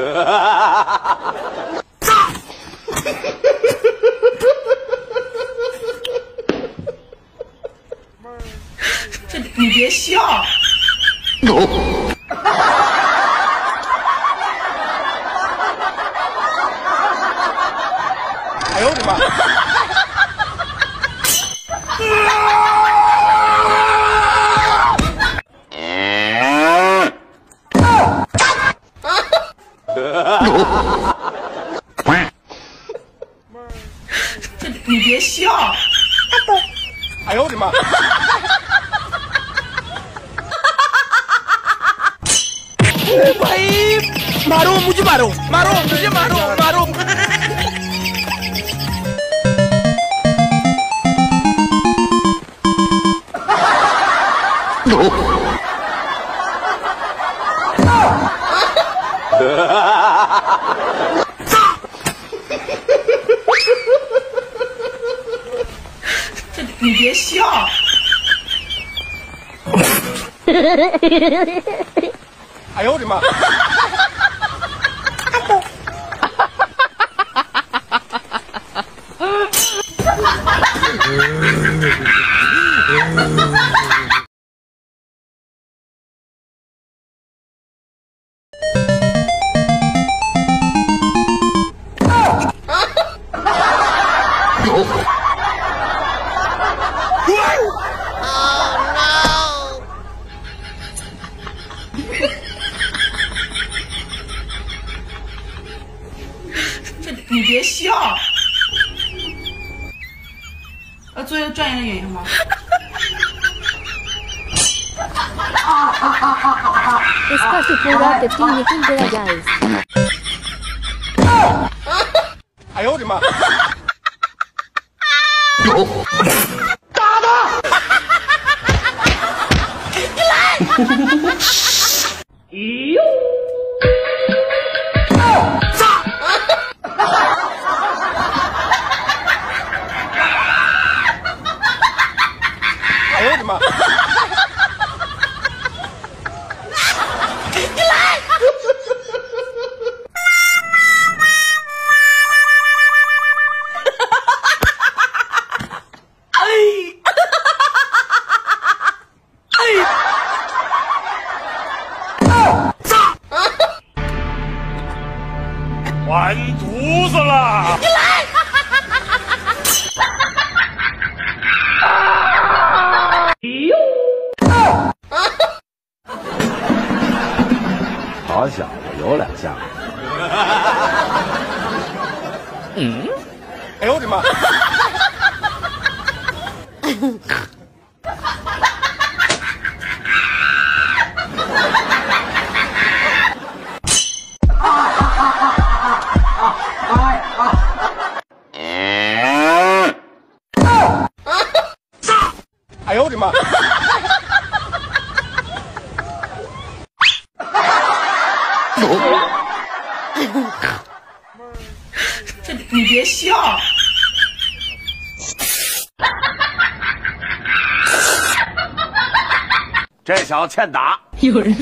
这你别笑。哎呦我的妈！这你别笑。哎呦我的妈！ भाई मारो मुझे मारो मारो मुझे मारो मारो 这你别笑。哎呦我的妈！这你别笑。要做一个专业的演员吗？ इसका टुकड़ा टिप्पी निकल गया गाइस 哎呦我的妈！ 哎呦我的妈！完犊子了！你来小子，有两下。嗯哎呦我的妈！哎呦我的妈！这你别笑。这小子欠打。有人。